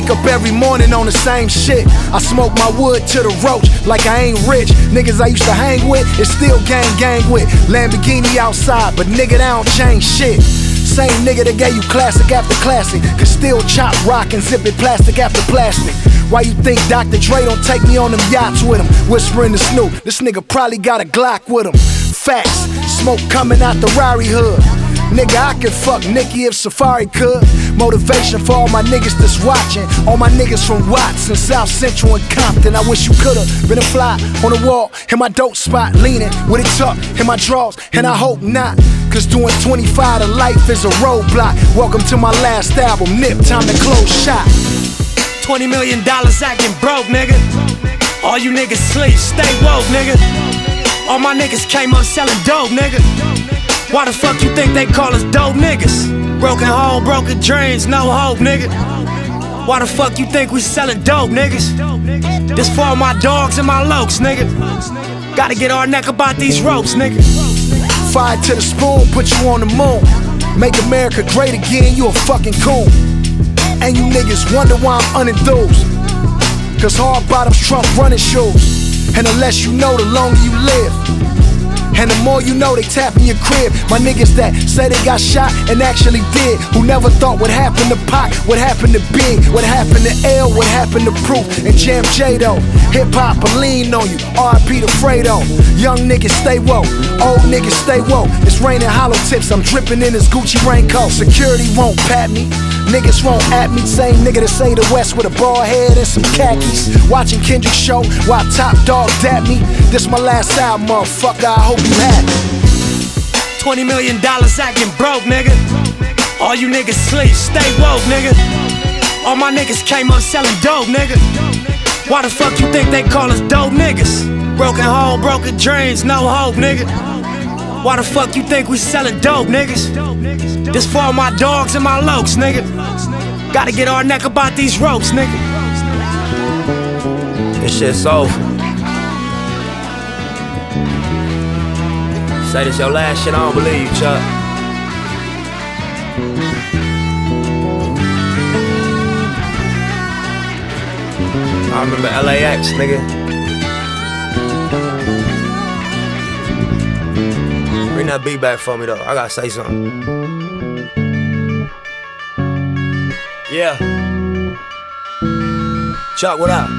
wake up every morning on the same shit. I smoke my wood to the roach like I ain't rich. Niggas I used to hang with is still gang gang with. Lamborghini outside, but nigga, they don't change shit. Same nigga that gave you classic after classic Can still chop rock and zip it plastic after plastic Why you think Dr. Dre don't take me on them yachts with him? Whispering to Snoop, this nigga probably got a Glock with him Facts, smoke coming out the Rari hood Nigga, I could fuck Nicki if Safaree could. Motivation for all my niggas that's watching. All my niggas from Watts and South Central and Compton. I wish you could've been a fly on the wall in my dope spot, leaning with it tucked in my drawers, and I hope not. Cause doing 25 to life is a roadblock. Welcome to my last album, Nip, time to close shop. 20 million dollars acting broke, nigga. All you niggas sleep, stay woke, nigga. All my niggas came up selling dope, nigga. Why the fuck you think they call us dope niggas? Broken home, broken dreams, no hope, nigga. Why the fuck you think we selling dope, niggas? This for my dogs and my lokes, nigga. Gotta get our neck about these ropes, nigga. Fire to the spoon, put you on the moon. Make America great again, you a fucking coon. And you niggas wonder why I'm unenthused. Cause hard bottoms trump running shoes. And the less you know, the longer you live. And the more you know, they tap in your crib. My niggas that say they got shot and actually did. Who never thought what happened to Pac, what happened to Big, what happened to L, what happened to Proof, and Jam J though. Hip hop, I lean on you. RP to Fredo. Young niggas stay woke, old niggas stay woke. It's raining hollow tips, I'm dripping in this Gucci raincoat. Security won't pat me. Niggas won't at me, same nigga that say the West with a bald head and some khakis. Watching Kendrick show while Top Dawg dap me. This my last album, motherfucker. I hope you happy. 20 million dollars acting broke, nigga. All you niggas sleep, stay woke, nigga. All my niggas came up selling dope, nigga. Why the fuck you think they call us dope niggas? Broken home, broken dreams, no hope, nigga. Why the fuck you think we selling dope, niggas? This for all my dogs and my lokes, nigga. Gotta get our neck about these ropes, nigga. This shit's over. Say this your last shit, I don't believe you, Chuck. I remember LAX, nigga. Bring that beat back for me though. I gotta say something. Yeah. Chuck, what up?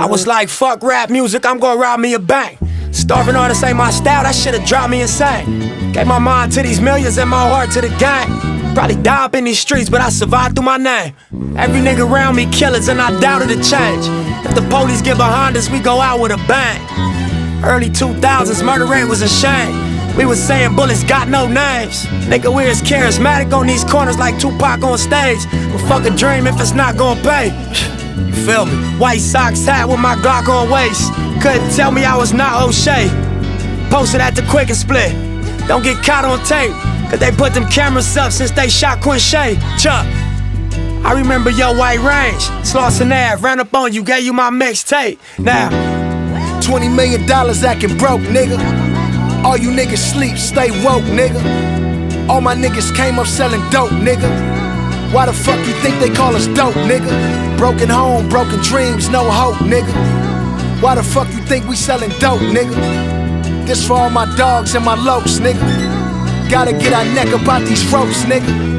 I was like, fuck rap music, I'm gonna rob me a bank. Starving artists ain't my style, that shit'll drive me insane. Gave my mind to these millions and my heart to the gang. Probably die up in these streets, but I survived through my name. Every nigga around me killers, and I doubted the change. If the police get behind us, we go out with a bang. Early 2000s, murder rate was a shame. We was saying bullets got no names. Nigga, we as charismatic on these corners like Tupac on stage. But fuck a dream if it's not gonna pay. You feel me? White Sox hat with my Glock on waist. Couldn't tell me I was not O'Shea. Posted at the quick and split. Don't get caught on tape. Cause they put them cameras up since they shot Quincy. Chuck. I remember your white range. Slauson Ave, ran up on you, gave you my mixtape. Now, 20 million dollars acting broke, nigga. All you niggas sleep, stay woke, nigga. All my niggas came up selling dope, nigga. Why the fuck you think they call us dope, nigga? Broken home, broken dreams, no hope, nigga. Why the fuck you think we selling dope, nigga? This for all my dogs and my lokes, nigga. Gotta get our neck about these ropes, nigga.